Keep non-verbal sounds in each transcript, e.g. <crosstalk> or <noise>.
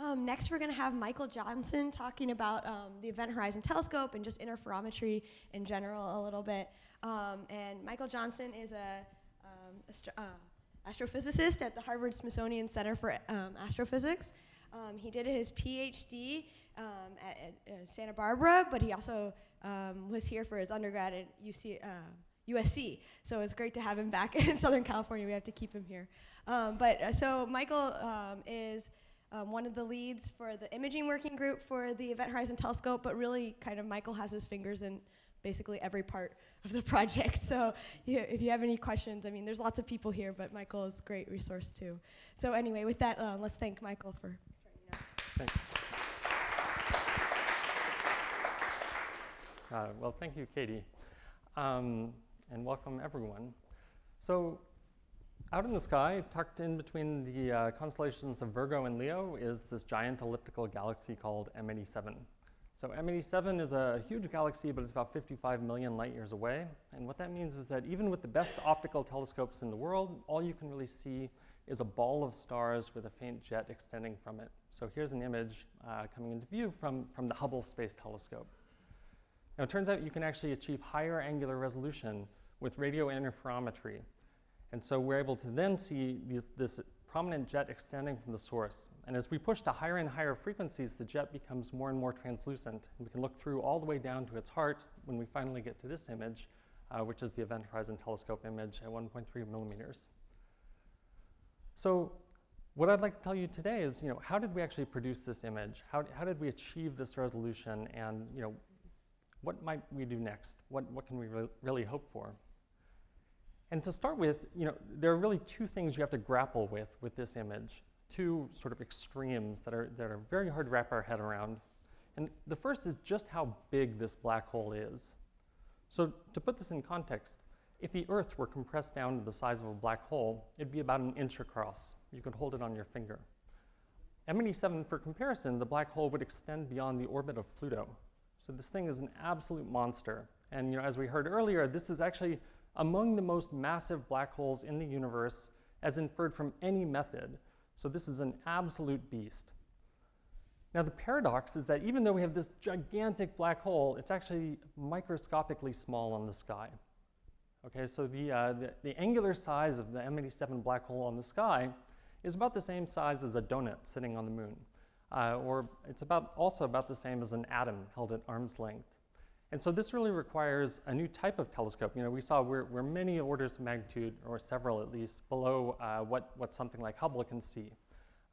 Um, next, we're going to have Michael Johnson talking about um, the Event Horizon Telescope and just interferometry in general a little bit. Um, and Michael Johnson is a um, astro- uh, astrophysicist at the Harvard Smithsonian Center for um, Astrophysics. Um, he did his PhD um, at, at uh, Santa Barbara, but he also was here for his undergrad at UC, uh, USC. So it's great to have him back <laughs> in Southern California. We have to keep him here. But uh, so Michael is um, one of the leads for the imaging working group for the Event Horizon Telescope, but really kind of Michael has his fingers in basically every part of the <laughs> project. So if you have any questions, I mean, there's lots of people here, but Michael is a great resource too. So anyway, with that, uh, let's thank Michael for joining us. Thanks. Uh, well, thank you, Katie, um, and welcome everyone. So, out in the sky, tucked in between the uh, constellations of Virgo and Leo, is this giant elliptical galaxy called M87. So M87 is a huge galaxy, but it's about 55 million light years away. And what that means is that even with the best optical telescopes in the world, all you can really see is a ball of stars with a faint jet extending from it. So here's an image uh, coming into view from, from the Hubble Space Telescope. Now it turns out you can actually achieve higher angular resolution with radio interferometry. And so we're able to then see these, this prominent jet extending from the source. And as we push to higher and higher frequencies, the jet becomes more and more translucent. And we can look through all the way down to its heart when we finally get to this image, uh, which is the Event Horizon Telescope image at 1.3 millimeters. So what I'd like to tell you today is, you know, how did we actually produce this image? How, how did we achieve this resolution? And, you know, what might we do next? What, what can we re really hope for? And to start with, you know, there are really two things you have to grapple with with this image, two sort of extremes that are, that are very hard to wrap our head around. And the first is just how big this black hole is. So to put this in context, if the Earth were compressed down to the size of a black hole, it'd be about an inch across. You could hold it on your finger. M87, for comparison, the black hole would extend beyond the orbit of Pluto. So this thing is an absolute monster. And you know, as we heard earlier, this is actually among the most massive black holes in the universe as inferred from any method. So this is an absolute beast. Now the paradox is that even though we have this gigantic black hole, it's actually microscopically small on the sky. Okay, so the, uh, the, the, angular size of the M87 black hole on the sky is about the same size as a donut sitting on the moon. Uh, or it's about, also about the same as an atom held at arm's length. And so this really requires a new type of telescope. You know, we saw we're, we're many orders of magnitude, or several at least, below uh, what, what something like Hubble can see.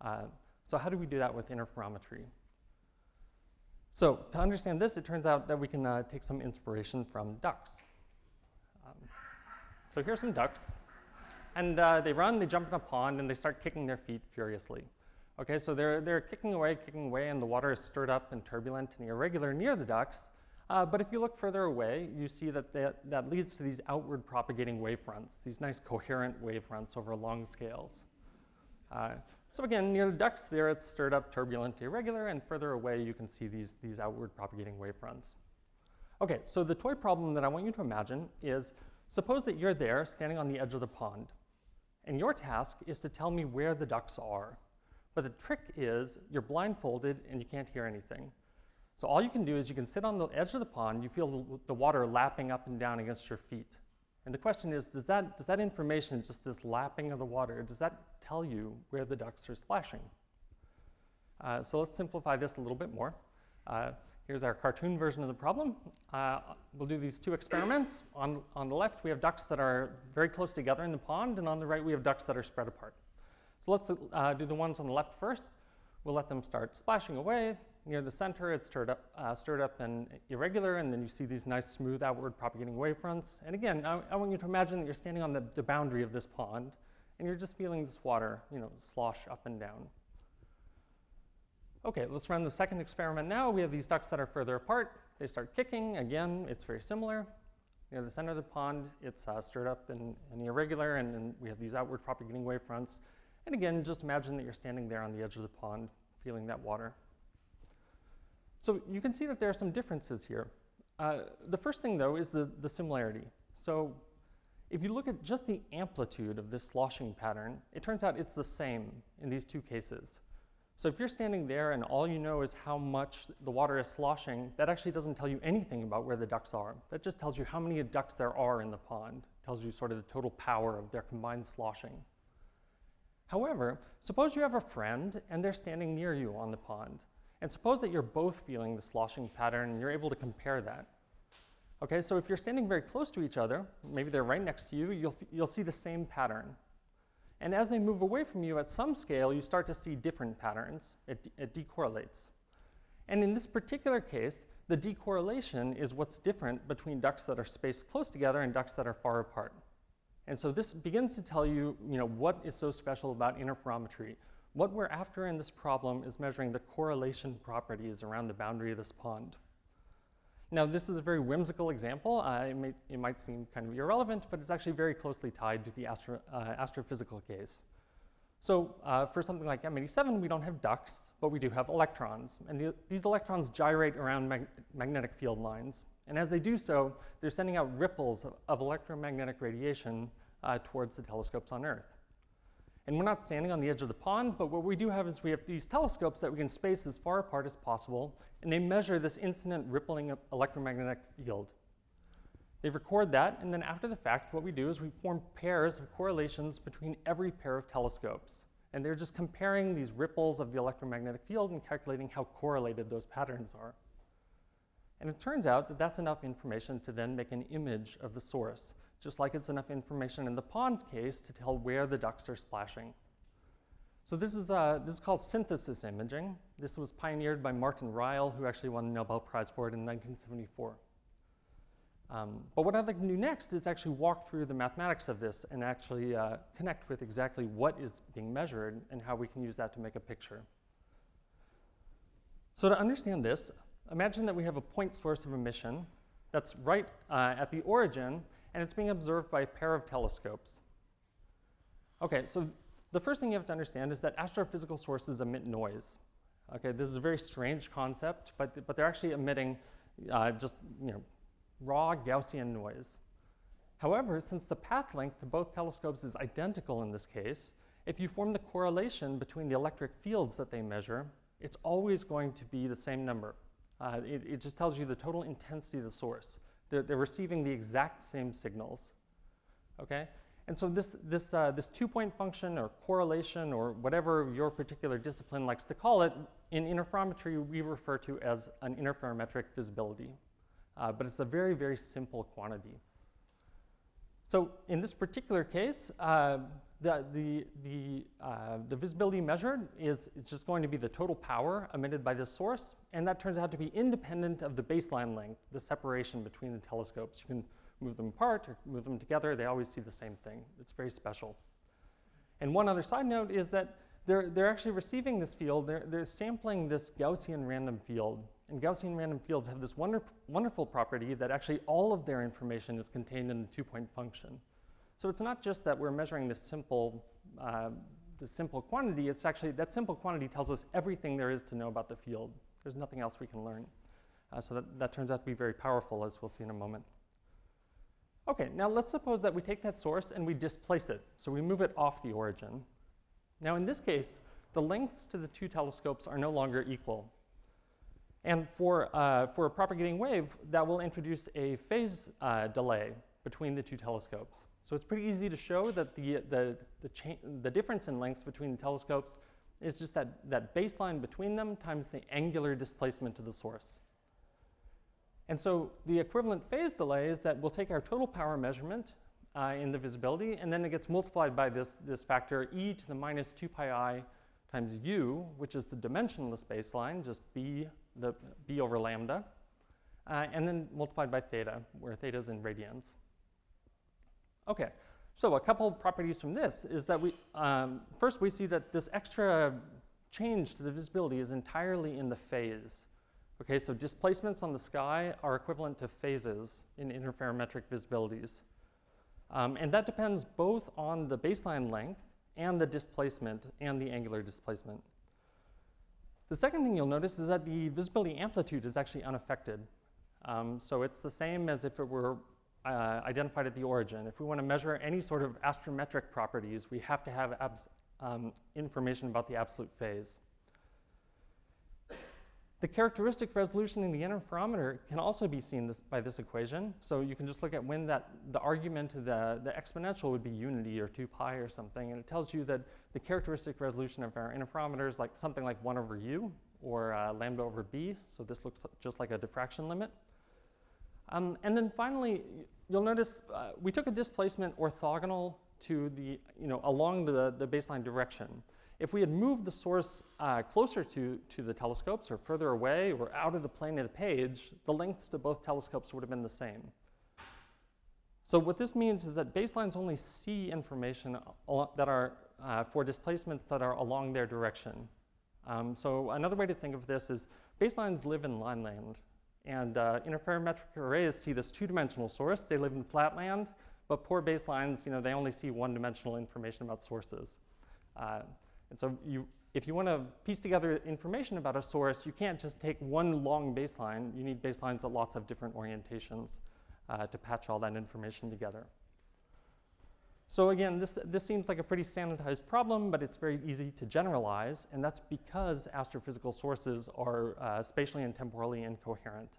Uh, so how do we do that with interferometry? So to understand this, it turns out that we can uh, take some inspiration from ducks. Um, so here's some ducks. And uh, they run, they jump in a pond, and they start kicking their feet furiously. Okay, so they're, they're kicking away, kicking away, and the water is stirred up and turbulent and irregular near the ducks. Uh, but if you look further away, you see that, that that leads to these outward propagating wavefronts, these nice coherent wavefronts over long scales. Uh, so again, near the ducks there, it's stirred up, turbulent, irregular, and further away you can see these, these outward propagating wavefronts. Okay, so the toy problem that I want you to imagine is, suppose that you're there standing on the edge of the pond, and your task is to tell me where the ducks are. But the trick is you're blindfolded and you can't hear anything. So all you can do is you can sit on the edge of the pond, you feel the water lapping up and down against your feet. And the question is, does that, does that information, just this lapping of the water, does that tell you where the ducks are splashing? Uh, so let's simplify this a little bit more. Uh, here's our cartoon version of the problem. Uh, we'll do these two experiments. On, on the left, we have ducks that are very close together in the pond, and on the right, we have ducks that are spread apart. So let's uh, do the ones on the left first. We'll let them start splashing away, near the center, it's stirred up, uh, stirred up and irregular, and then you see these nice smooth outward propagating wavefronts. And again, I, I want you to imagine that you're standing on the, the boundary of this pond, and you're just feeling this water, you know, slosh up and down. Okay, let's run the second experiment now. We have these ducks that are further apart. They start kicking. Again, it's very similar. Near the center of the pond, it's uh, stirred up and, and, irregular, and then we have these outward propagating wavefronts. And again, just imagine that you're standing there on the edge of the pond, feeling that water. So you can see that there are some differences here. Uh, the first thing, though, is the, the similarity. So if you look at just the amplitude of this sloshing pattern, it turns out it's the same in these two cases. So if you're standing there and all you know is how much the water is sloshing, that actually doesn't tell you anything about where the ducks are. That just tells you how many ducks there are in the pond. It tells you sort of the total power of their combined sloshing. However, suppose you have a friend and they're standing near you on the pond. And suppose that you're both feeling the sloshing pattern and you're able to compare that. Okay, so if you're standing very close to each other, maybe they're right next to you, you'll, you'll see the same pattern. And as they move away from you at some scale, you start to see different patterns. It, it decorrelates. And in this particular case, the decorrelation is what's different between ducks that are spaced close together and ducks that are far apart. And so this begins to tell you, you know, what is so special about interferometry. What we're after in this problem is measuring the correlation properties around the boundary of this pond. Now, this is a very whimsical example. Uh, it, may, it, might seem kind of irrelevant, but it's actually very closely tied to the astro, uh, astrophysical case. So uh, for something like M87, we don't have ducks, but we do have electrons. And the, these electrons gyrate around mag magnetic field lines. And as they do so, they're sending out ripples of, of electromagnetic radiation uh, towards the telescopes on Earth. And we're not standing on the edge of the pond, but what we do have is we have these telescopes that we can space as far apart as possible, and they measure this incident rippling electromagnetic field. They record that, and then after the fact, what we do is we form pairs of correlations between every pair of telescopes. And they're just comparing these ripples of the electromagnetic field and calculating how correlated those patterns are. And it turns out that that's enough information to then make an image of the source just like it's enough information in the pond case to tell where the ducks are splashing. So this is, uh, this is called synthesis imaging. This was pioneered by Martin Ryle, who actually won the Nobel Prize for it in 1974. Um, but what I'd like to do next is actually walk through the mathematics of this and actually uh, connect with exactly what is being measured and how we can use that to make a picture. So to understand this, imagine that we have a point source of emission that's right uh, at the origin and it's being observed by a pair of telescopes. Okay, so the first thing you have to understand is that astrophysical sources emit noise. Okay, this is a very strange concept, but, but they're actually emitting uh, just you know, raw Gaussian noise. However, since the path length to both telescopes is identical in this case, if you form the correlation between the electric fields that they measure, it's always going to be the same number. Uh, it, it, just tells you the total intensity of the source. They're, they're receiving the exact same signals. Okay? And so this, this, uh, this two-point function or correlation or whatever your particular discipline likes to call it, in interferometry we refer to as an interferometric visibility. Uh, but it's a very, very simple quantity. So in this particular case, uh, the, the, the, uh, the visibility measured is, is just going to be the total power emitted by this source, and that turns out to be independent of the baseline length, the separation between the telescopes. You can move them apart or move them together, they always see the same thing. It's very special. And one other side note is that they're, they're actually receiving this field, they're, they're sampling this Gaussian random field. And Gaussian random fields have this wonder, wonderful property that actually all of their information is contained in the two-point function. So it's not just that we're measuring this simple, uh, this simple quantity, it's actually, that simple quantity tells us everything there is to know about the field. There's nothing else we can learn. Uh, so that, that turns out to be very powerful, as we'll see in a moment. Okay, now let's suppose that we take that source and we displace it. So we move it off the origin. Now in this case, the lengths to the two telescopes are no longer equal. And for, uh, for a propagating wave, that will introduce a phase uh, delay between the two telescopes. So it's pretty easy to show that the, the, the, the difference in lengths between the telescopes is just that, that baseline between them times the angular displacement to the source. And so the equivalent phase delay is that we'll take our total power measurement uh, in the visibility, and then it gets multiplied by this, this factor e to the minus 2 pi i times u, which is the dimensionless baseline, just b, the, b over lambda, uh, and then multiplied by theta, where theta is in radians. Okay, so a couple properties from this is that we, um, first we see that this extra change to the visibility is entirely in the phase. Okay, so displacements on the sky are equivalent to phases in interferometric visibilities. Um, and that depends both on the baseline length and the displacement and the angular displacement. The second thing you'll notice is that the visibility amplitude is actually unaffected. Um, so it's the same as if it were uh, identified at the origin. If we want to measure any sort of astrometric properties, we have to have um, information about the absolute phase. The characteristic resolution in the interferometer can also be seen this, by this equation. So you can just look at when that the argument to the, the exponential would be unity or 2 pi or something, and it tells you that the characteristic resolution of our interferometer is like something like 1 over u or uh, lambda over b. So this looks just like a diffraction limit. Um, and then finally, you'll notice uh, we took a displacement orthogonal to the, you know, along the, the baseline direction. If we had moved the source uh, closer to, to the telescopes or further away or out of the plane of the page, the lengths to both telescopes would have been the same. So what this means is that baselines only see information that are uh, for displacements that are along their direction. Um, so another way to think of this is baselines live in line land. And uh, interferometric arrays see this two-dimensional source. They live in flatland, but poor baselines, you know, they only see one-dimensional information about sources. Uh, and so you, if you want to piece together information about a source, you can't just take one long baseline. You need baselines at lots of different orientations uh, to patch all that information together. So again, this, this seems like a pretty standardized problem, but it's very easy to generalize, and that's because astrophysical sources are uh, spatially and temporally incoherent.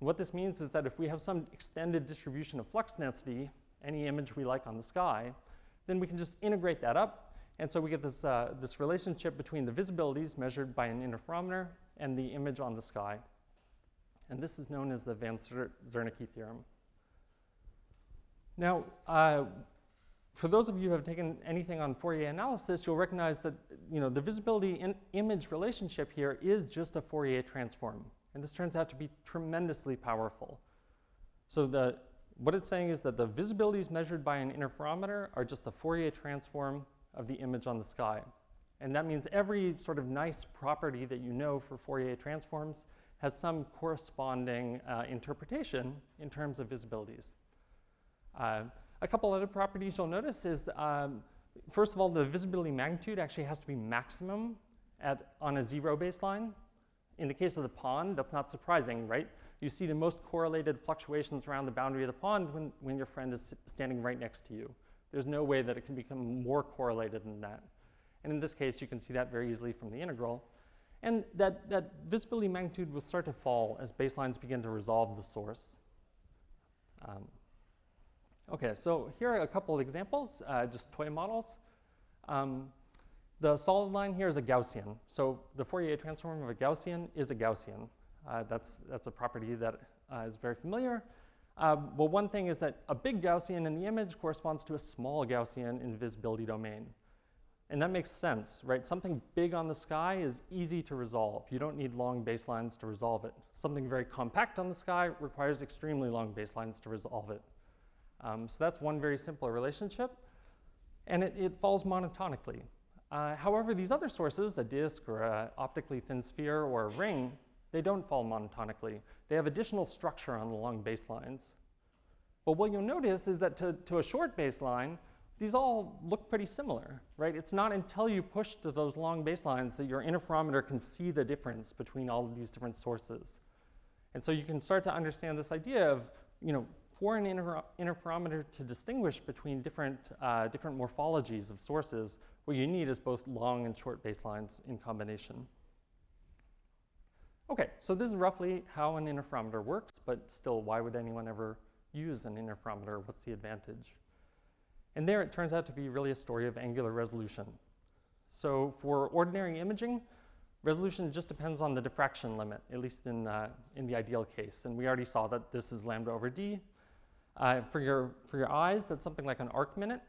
And what this means is that if we have some extended distribution of flux density, any image we like on the sky, then we can just integrate that up, and so we get this, uh, this relationship between the visibilities measured by an interferometer and the image on the sky. And this is known as the van Zernike theorem. Now, uh, for those of you who have taken anything on Fourier analysis, you'll recognize that you know, the visibility in image relationship here is just a Fourier transform. And this turns out to be tremendously powerful. So the, what it's saying is that the visibilities measured by an interferometer are just the Fourier transform of the image on the sky. And that means every sort of nice property that you know for Fourier transforms has some corresponding uh, interpretation in terms of visibilities. Uh, a couple other properties you'll notice is, um, first of all, the visibility magnitude actually has to be maximum at, on a zero baseline. In the case of the pond, that's not surprising, right? You see the most correlated fluctuations around the boundary of the pond when, when your friend is standing right next to you. There's no way that it can become more correlated than that. And in this case, you can see that very easily from the integral. And that, that visibility magnitude will start to fall as baselines begin to resolve the source. Um, Okay, so here are a couple of examples, uh, just toy models. Um, the solid line here is a Gaussian. So the Fourier transform of a Gaussian is a Gaussian. Uh, that's, that's a property that uh, is very familiar. Uh, well, one thing is that a big Gaussian in the image corresponds to a small Gaussian in the visibility domain. And that makes sense, right? Something big on the sky is easy to resolve. You don't need long baselines to resolve it. Something very compact on the sky requires extremely long baselines to resolve it. Um, so that's one very simple relationship. And it, it falls monotonically. Uh, however, these other sources, a disk or an optically thin sphere or a ring, they don't fall monotonically. They have additional structure on the long baselines. But what you'll notice is that to, to a short baseline, these all look pretty similar, right? It's not until you push to those long baselines that your interferometer can see the difference between all of these different sources. And so you can start to understand this idea of, you know, for an inter interferometer to distinguish between different, uh, different morphologies of sources, what you need is both long and short baselines in combination. Okay, so this is roughly how an interferometer works, but still, why would anyone ever use an interferometer? What's the advantage? And there it turns out to be really a story of angular resolution. So for ordinary imaging, Resolution just depends on the diffraction limit, at least in, uh, in the ideal case. And we already saw that this is lambda over d. Uh, for, your, for your eyes, that's something like an arc minute.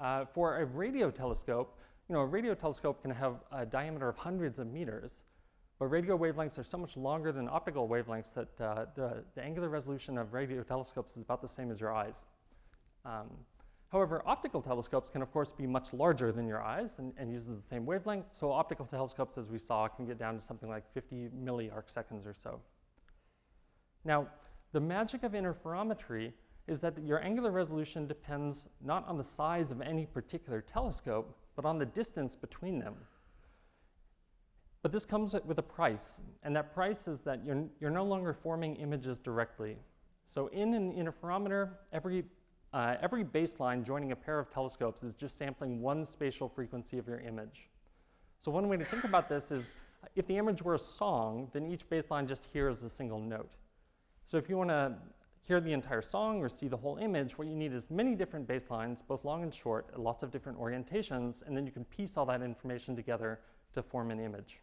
Uh, for a radio telescope, you know, a radio telescope can have a diameter of hundreds of meters, but radio wavelengths are so much longer than optical wavelengths that uh, the, the angular resolution of radio telescopes is about the same as your eyes. Um, however, optical telescopes can, of course, be much larger than your eyes and, and uses the same wavelength. So optical telescopes, as we saw, can get down to something like 50 milliarc seconds or so. Now, the magic of interferometry is that your angular resolution depends not on the size of any particular telescope, but on the distance between them. But this comes with a price, and that price is that you're, you're no longer forming images directly. So in an interferometer, every, uh, every baseline joining a pair of telescopes is just sampling one spatial frequency of your image. So one way to think about this is If the image were a song, then each baseline just hears a single note. So if you want to hear the entire song or see the whole image, what you need is many different baselines, both long and short, lots of different orientations, and then you can piece all that information together to form an image.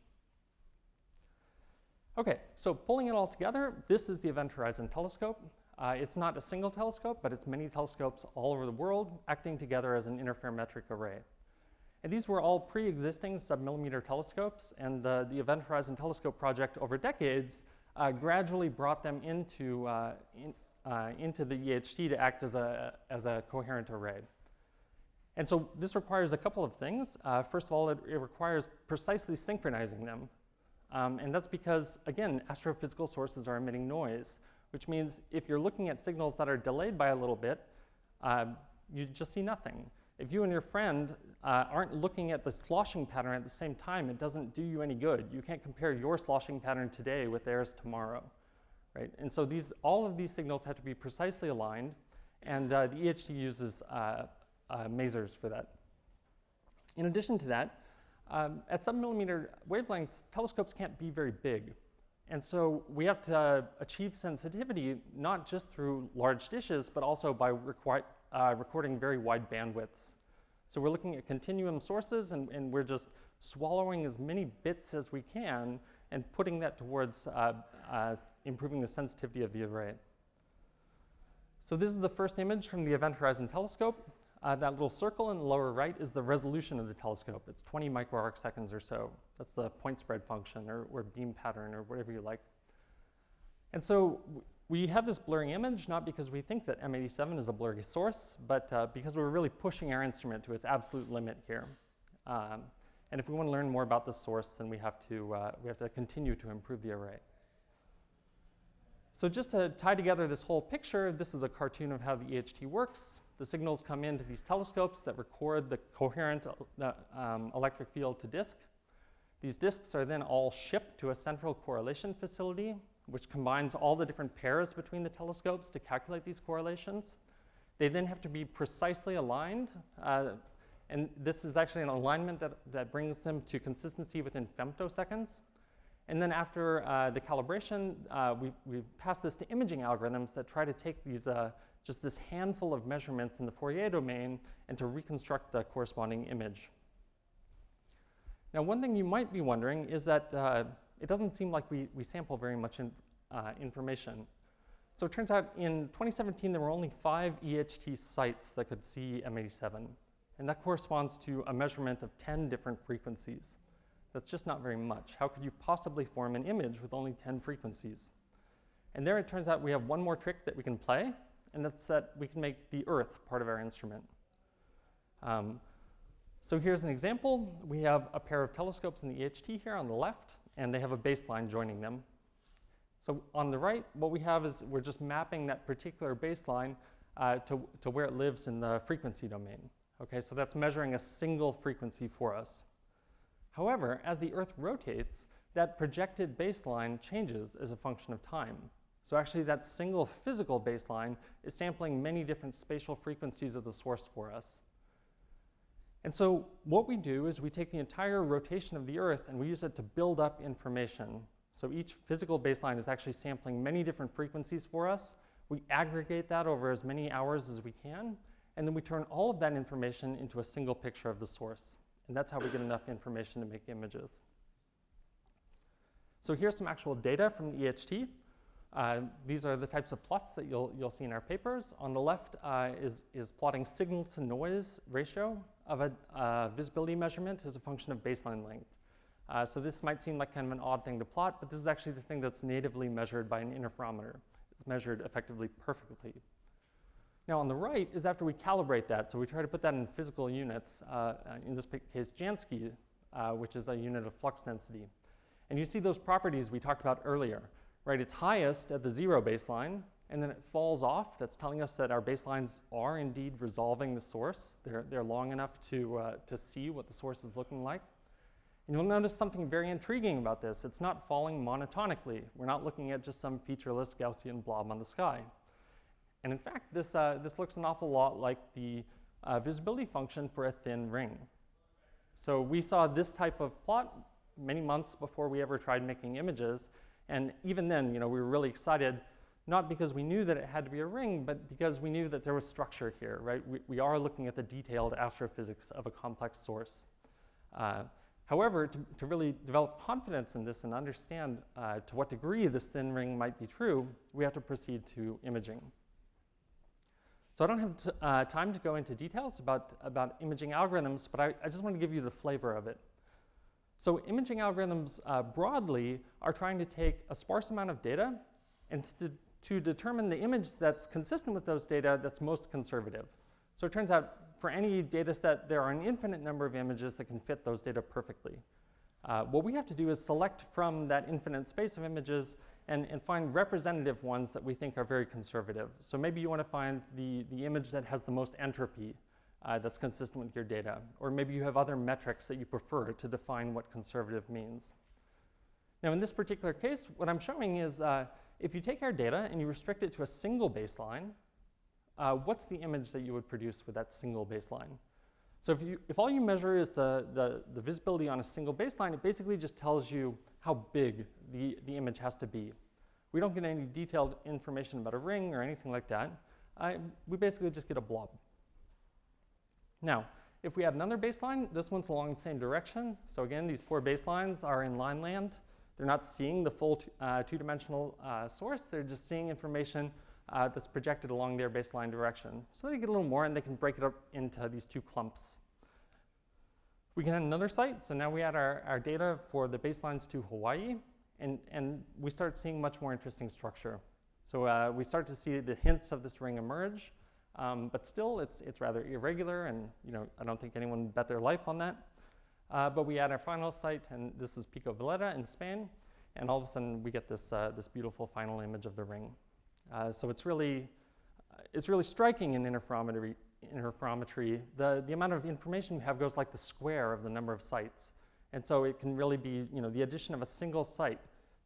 Okay, so pulling it all together, this is the Event Horizon Telescope. Uh, it's not a single telescope, but it's many telescopes all over the world acting together as an interferometric array. And these were all pre-existing submillimeter telescopes, and the, the Event Horizon Telescope project over decades uh, gradually brought them into, uh, in, uh, into the EHT to act as a, as a coherent array. And so this requires a couple of things. Uh, first of all, it, it, requires precisely synchronizing them. Um, and that's because, again, astrophysical sources are emitting noise, which means if you're looking at signals that are delayed by a little bit, uh, you just see nothing. If you and your friend uh, aren't looking at the sloshing pattern at the same time, it doesn't do you any good. You can't compare your sloshing pattern today with theirs tomorrow, right? And so these, all of these signals have to be precisely aligned, and uh, the EHT uses uh, uh, masers for that. In addition to that, um, at submillimeter wavelengths, telescopes can't be very big. And so we have to achieve sensitivity not just through large dishes, but also by uh, recording very wide bandwidths. So we're looking at continuum sources and, and, we're just swallowing as many bits as we can and putting that towards uh, uh, improving the sensitivity of the array. So this is the first image from the Event Horizon Telescope. Uh, that little circle in the lower right is the resolution of the telescope. It's 20 microarc seconds or so. That's the point spread function or, or beam pattern or whatever you like. And so we have this blurring image not because we think that M87 is a blurry source, but uh, because we're really pushing our instrument to its absolute limit here. Um, and if we want to learn more about the source, then we have to, uh, we have to continue to improve the array. So just to tie together this whole picture, this is a cartoon of how the EHT works. The signals come into these telescopes that record the coherent uh, um, electric field to disk. These disks are then all shipped to a central correlation facility, which combines all the different pairs between the telescopes to calculate these correlations. They then have to be precisely aligned, uh, and this is actually an alignment that, that brings them to consistency within femtoseconds. And then after uh, the calibration, uh, we, we pass this to imaging algorithms that try to take these uh, just this handful of measurements in the Fourier domain and to reconstruct the corresponding image. Now, one thing you might be wondering is that uh, it doesn't seem like we, we sample very much in, uh, information. So it turns out in 2017, there were only five EHT sites that could see M87. And that corresponds to a measurement of 10 different frequencies. That's just not very much. How could you possibly form an image with only 10 frequencies? And there it turns out we have one more trick that we can play, and that's that we can make the Earth part of our instrument. Um, so here's an example. We have a pair of telescopes in the EHT here on the left, and they have a baseline joining them. So on the right, what we have is we're just mapping that particular baseline uh, to, to where it lives in the frequency domain. Okay, so that's measuring a single frequency for us. However, as the Earth rotates, that projected baseline changes as a function of time. So actually that single physical baseline is sampling many different spatial frequencies of the source for us. And so what we do is we take the entire rotation of the Earth and we use it to build up information. So each physical baseline is actually sampling many different frequencies for us. We aggregate that over as many hours as we can, and then we turn all of that information into a single picture of the source. And that's how we get enough information to make images. So here's some actual data from the EHT. Uh, these are the types of plots that you'll, you'll see in our papers. On the left uh, is, is plotting signal to noise ratio of a uh, visibility measurement as a function of baseline length. Uh, so this might seem like kind of an odd thing to plot, but this is actually the thing that's natively measured by an interferometer. It's measured effectively perfectly. Now on the right is after we calibrate that, so we try to put that in physical units, uh, in this case Jansky, which is a unit of flux density. And you see those properties we talked about earlier right? It's highest at the zero baseline, and then it falls off. That's telling us that our baselines are indeed resolving the source. They're, they're long enough to, uh, to see what the source is looking like. And you'll notice something very intriguing about this. It's not falling monotonically. We're not looking at just some featureless Gaussian blob on the sky. And in fact, this, uh, this looks an awful lot like the uh, visibility function for a thin ring. So we saw this type of plot many months before we ever tried making images. And even then, you know, we were really excited, not because we knew that it had to be a ring, but because we knew that there was structure here, right? We, we are looking at the detailed astrophysics of a complex source. Uh, however, to, to, really develop confidence in this and understand uh, to what degree this thin ring might be true, we have to proceed to imaging. So I don't have uh, time to go into details about, about imaging algorithms, but I, I, just want to give you the flavor of it. So imaging algorithms uh, broadly are trying to take a sparse amount of data and to, to determine the image that's consistent with those data that's most conservative. So it turns out for any data set, there are an infinite number of images that can fit those data perfectly. Uh, what we have to do is select from that infinite space of images and, and find representative ones that we think are very conservative. So maybe you want to find the, the image that has the most entropy uh, that's consistent with your data. Or maybe you have other metrics that you prefer to define what conservative means. Now in this particular case, what I'm showing is uh, if you take our data and you restrict it to a single baseline, uh, what's the image that you would produce with that single baseline? So if, you, if all you measure is the, the, the visibility on a single baseline, it basically just tells you how big the, the image has to be. We don't get any detailed information about a ring or anything like that. I, we basically just get a blob. Now, if we add another baseline, this one's along the same direction. So again, these poor baselines are in line land. They're not seeing the full uh, two-dimensional uh, source. They're just seeing information uh, that's projected along their baseline direction. So they get a little more and they can break it up into these two clumps. We can add another site. So now we add our, our data for the baselines to Hawaii, and, and we start seeing much more interesting structure. So uh, we start to see the hints of this ring emerge, um, but still it's, it's rather irregular, and you know, I don't think anyone bet their life on that. Uh, but we add our final site, and this is Pico Veleta in Spain, and all of a sudden we get this, uh, this beautiful final image of the ring. Uh, so it's really, it's really striking in interferometry interferometry, the, the amount of information we have goes like the square of the number of sites. And so it can really be, you know, the addition of a single site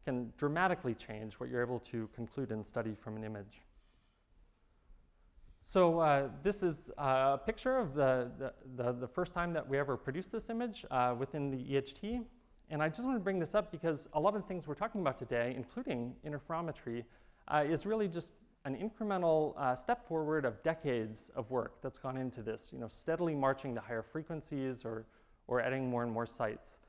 can dramatically change what you're able to conclude and study from an image. So uh, this is a picture of the, the, the, the, first time that we ever produced this image uh, within the EHT. And I just want to bring this up because a lot of the things we're talking about today, including interferometry, uh, is really just an incremental uh, step forward of decades of work that's gone into this, you know, steadily marching to higher frequencies or, or adding more and more sites.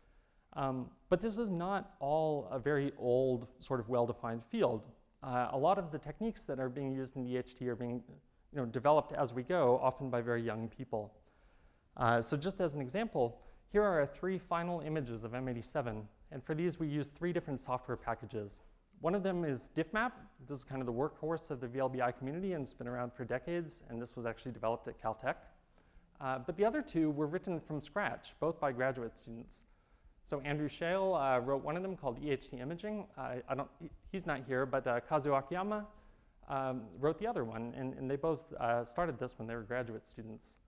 Um, but this is not all a very old, sort of well-defined field. Uh, a lot of the techniques that are being used in the EHT are being you know, developed as we go, often by very young people. Uh, so just as an example, here are our three final images of M87. And for these, we use three different software packages. One of them is Difmap. This is kind of the workhorse of the VLBI community and it's been around for decades, and this was actually developed at Caltech. Uh, but the other two were written from scratch, both by graduate students. So Andrew Chael uh, wrote one of them called EHT Imaging. I don't, he's not here, but uh, Kazuo Akiyama um, wrote the other one, and, and they both uh, started this when they were graduate students.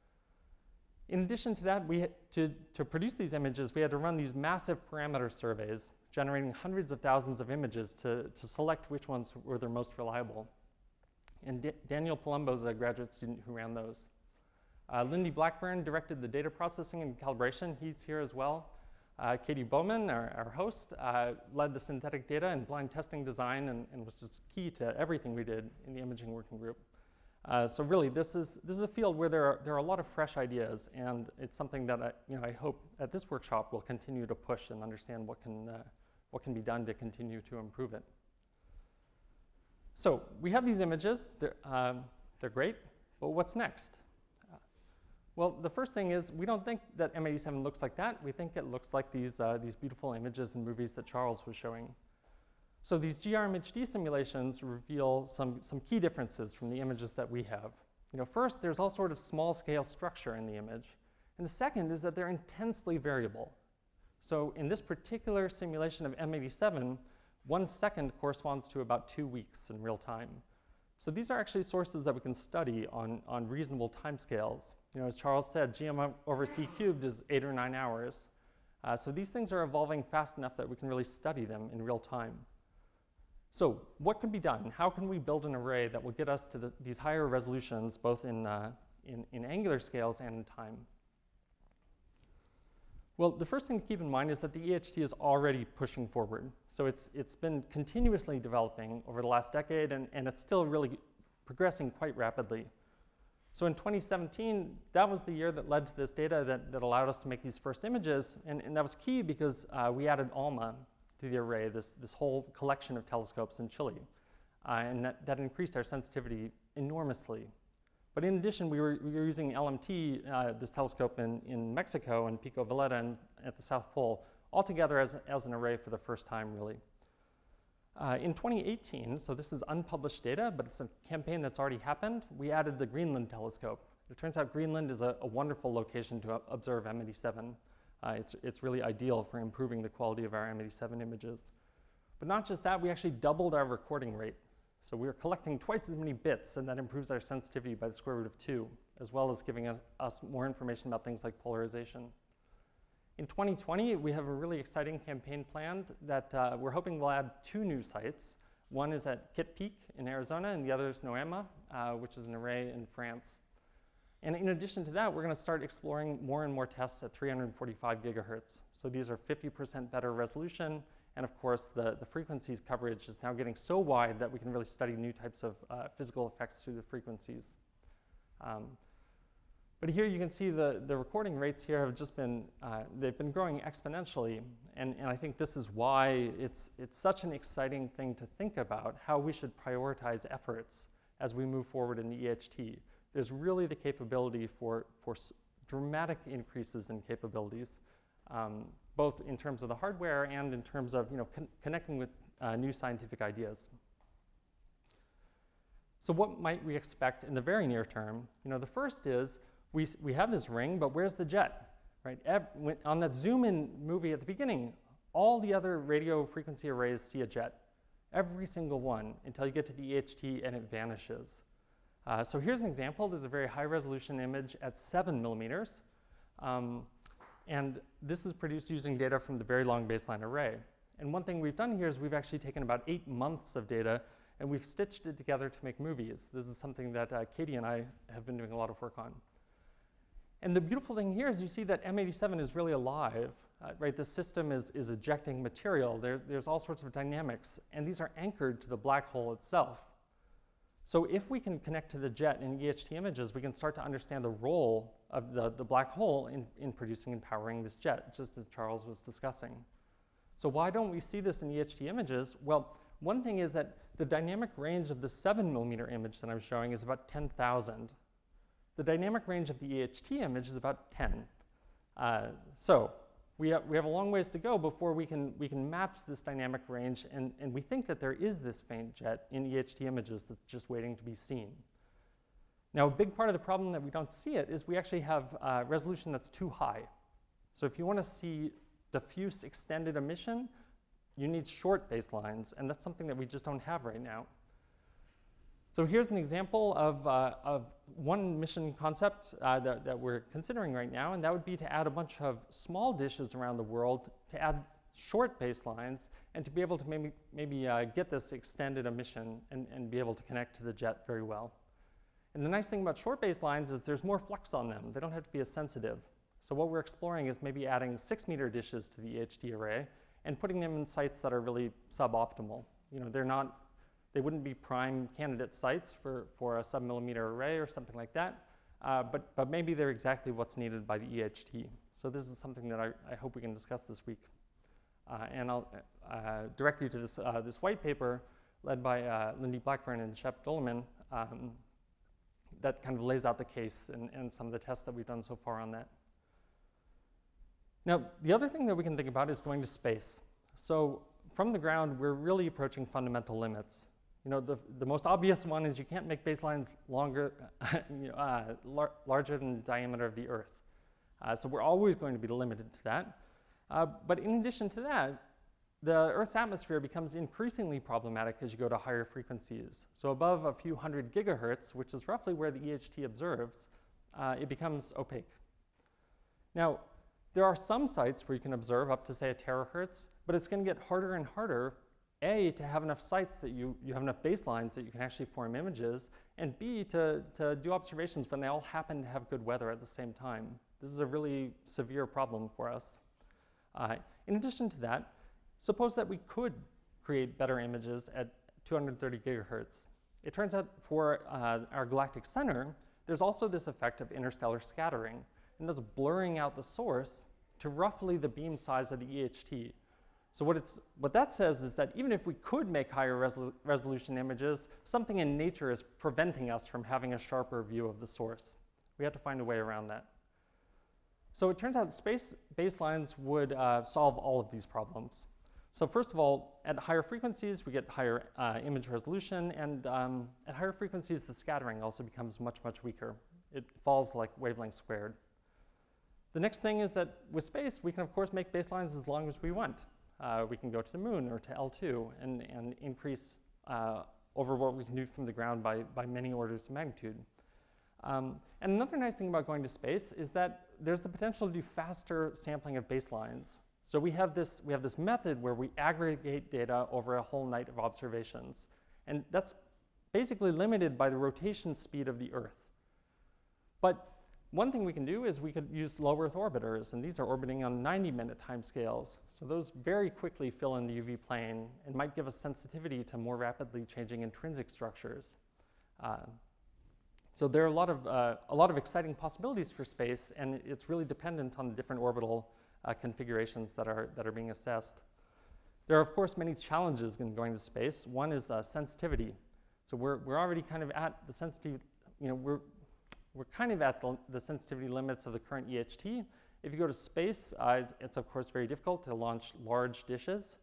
In addition to that, we to, to produce these images, we had to run these massive parameter surveys generating hundreds of thousands of images to, to select which ones were the most reliable. And D Daniel Palumbo is a graduate student who ran those. Uh, Lindy Blackburn directed the data processing and calibration. He's here as well. Uh, Katie Bowman, our, our host, uh, led the synthetic data and blind testing design and, and, was just key to everything we did in the imaging working group. Uh, so really, this is, this is a field where there are, there are a lot of fresh ideas, and it's something that I, you know, I hope at this workshop we'll continue to push and understand what can, uh, what can be done to continue to improve it. So we have these images. They're, um, they're great, but what's next? Well, the first thing is we don't think that M87 looks like that. We think it looks like these, uh, these beautiful images and movies that Charles was showing. So these GRMHD simulations reveal some, some key differences from the images that we have. You know, first, there's all sort of small scale structure in the image. And the second is that they're intensely variable. So in this particular simulation of M87, one second corresponds to about two weeks in real time. So these are actually sources that we can study on, on reasonable timescales. You know, as Charles said, GM over C cubed is eight or nine hours. Uh, so these things are evolving fast enough that we can really study them in real time. So what can be done? How can we build an array that will get us to the, these higher resolutions, both in, uh, in, in angular scales and in time? Well, the first thing to keep in mind is that the EHT is already pushing forward. So it's, it's been continuously developing over the last decade, and, and it's still really progressing quite rapidly. So in 2017, that was the year that led to this data that, that allowed us to make these first images, and, and that was key because uh, we added ALMA to the array, this, this whole collection of telescopes in Chile, uh, and that, that increased our sensitivity enormously. But in addition, we were, we were using LMT, uh, this telescope in, in Mexico and Pico Veleta and at the South Pole, all together as, as an array for the first time, really. Uh, in 2018, so this is unpublished data, but it's a campaign that's already happened, we added the Greenland telescope. It turns out Greenland is a, a wonderful location to observe M87. Uh, it's, it's really ideal for improving the quality of our M87 images. But not just that, we actually doubled our recording rate. So we're collecting twice as many bits, and that improves our sensitivity by the square root of 2, as well as giving us more information about things like polarization. In 2020, we have a really exciting campaign planned that uh, we're hoping will add two new sites. One is at Kitt Peak in Arizona, and the other is Noema, uh, which is an array in France. And in addition to that, we're going to start exploring more and more tests at 345 gigahertz. So these are 50% better resolution and of course, the, the frequencies coverage is now getting so wide that we can really study new types of uh, physical effects through the frequencies. Um, but here you can see the, the recording rates here have just been, uh, they've been growing exponentially. And, and I think this is why it's, it's such an exciting thing to think about how we should prioritize efforts as we move forward in the EHT. There's really the capability for, for dramatic increases in capabilities. Um, both in terms of the hardware and in terms of you know, con connecting with uh, new scientific ideas. So what might we expect in the very near term? You know, the first is we, we have this ring, but where's the jet? Right? On that zoom-in movie at the beginning, all the other radio frequency arrays see a jet. Every single one until you get to the EHT and it vanishes. Uh, so here's an example. This is a very high resolution image at seven millimeters. Um, and this is produced using data from the very long baseline array. And one thing we've done here is we've actually taken about eight months of data and we've stitched it together to make movies. This is something that uh, Katie and I have been doing a lot of work on. And the beautiful thing here is you see that M87 is really alive, uh, right? The system is, is ejecting material. There, there's all sorts of dynamics, and these are anchored to the black hole itself. So if we can connect to the jet in EHT images, we can start to understand the role of the, the black hole in, in producing and powering this jet, just as Charles was discussing. So why don't we see this in EHT images? Well, one thing is that the dynamic range of the 7 millimeter image that I'm showing is about 10,000. The dynamic range of the EHT image is about 10. Uh, so we have, we have a long ways to go before we can, we can match this dynamic range, and, and we think that there is this faint jet in EHT images that's just waiting to be seen. Now, a big part of the problem that we don't see it is we actually have uh, resolution that's too high. So if you want to see diffuse extended emission, you need short baselines, and that's something that we just don't have right now. So here's an example of, uh, of one mission concept uh, that, that we're considering right now, and that would be to add a bunch of small dishes around the world to add short baselines and to be able to maybe, maybe uh, get this extended emission and, and be able to connect to the jet very well. And the nice thing about short baselines is there's more flux on them. They don't have to be as sensitive. So what we're exploring is maybe adding six meter dishes to the EHT array and putting them in sites that are really suboptimal. You know, they're not they wouldn't be prime candidate sites for, for a sub-millimeter array or something like that, uh, but, but maybe they're exactly what's needed by the EHT. So this is something that I, I hope we can discuss this week. Uh, and I'll uh, direct you to this, uh, this white paper led by uh, Lindy Blackburn and Shep Doeleman um, that kind of lays out the case and, and some of the tests that we've done so far on that. Now, the other thing that we can think about is going to space. So from the ground, we're really approaching fundamental limits. You know, the, the most obvious one is you can't make baselines longer, <laughs> you know, uh, lar larger than the diameter of the Earth. Uh, so we're always going to be limited to that. Uh, but in addition to that, the Earth's atmosphere becomes increasingly problematic as you go to higher frequencies. So above a few hundred gigahertz, which is roughly where the EHT observes, uh, it becomes opaque. Now, there are some sites where you can observe up to, say, a terahertz, but it's going to get harder and harder a, to have enough sites that you, you have enough baselines that you can actually form images, and B, to, to do observations when they all happen to have good weather at the same time. This is a really severe problem for us. Uh, in addition to that, suppose that we could create better images at 230 gigahertz. It turns out for uh, our galactic center, there's also this effect of interstellar scattering, and that's blurring out the source to roughly the beam size of the EHT. So what, it's, what that says is that even if we could make higher resol resolution images, something in nature is preventing us from having a sharper view of the source. We have to find a way around that. So it turns out space baselines would uh, solve all of these problems. So first of all, at higher frequencies, we get higher uh, image resolution, and um, at higher frequencies, the scattering also becomes much, much weaker. It falls like wavelength squared. The next thing is that with space, we can of course make baselines as long as we want. Uh, we can go to the moon or to L2 and, and increase uh, over what we can do from the ground by, by many orders of magnitude. Um, and another nice thing about going to space is that there's the potential to do faster sampling of baselines. So we have this, we have this method where we aggregate data over a whole night of observations. And that's basically limited by the rotation speed of the Earth. But one thing we can do is we could use low Earth orbiters, and these are orbiting on 90 minute timescales. So those very quickly fill in the UV plane and might give us sensitivity to more rapidly changing intrinsic structures. Uh, so there are a lot, of, uh, a lot of exciting possibilities for space, and it's really dependent on the different orbital uh, configurations that are, that are being assessed. There are, of course, many challenges in going to space. One is uh, sensitivity. So we're, we're already kind of at the sensitivity, you know, we're, we're kind of at the, the, sensitivity limits of the current EHT. If you go to space, uh, it's, it's, of course very difficult to launch large dishes.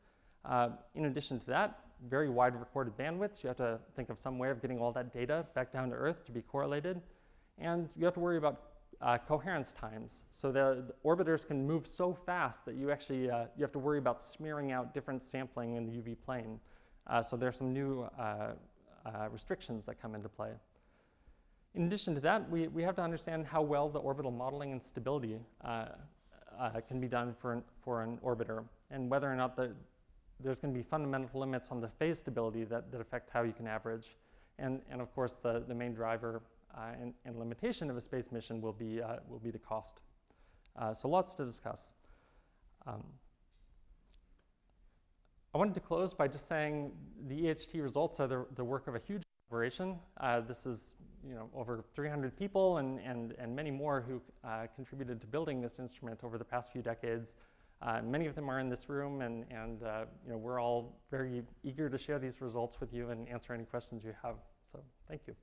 Uh, in addition to that, very wide recorded bandwidths. You have to think of some way of getting all that data back down to Earth to be correlated. And you have to worry about uh, coherence times. So the, the, orbiters can move so fast that you actually uh, you have to worry about smearing out different sampling in the UV plane. Uh, so there are some new uh, restrictions that come into play. In addition to that, we, we have to understand how well the orbital modeling and stability uh, can be done for an, for an orbiter, and whether or not the, there's going to be fundamental limits on the phase stability that, that affect how you can average. And, and of course, the, the main driver uh, and, and, limitation of a space mission will be, uh, will be the cost. Uh, so lots to discuss. Um, I wanted to close by just saying the EHT results are the, the work of a huge collaboration. Uh, this is you know, over 300 people and, and, and many more who uh, contributed to building this instrument over the past few decades. Uh, many of them are in this room, and, and uh, you know, we're all very eager to share these results with you and answer any questions you have. So thank you.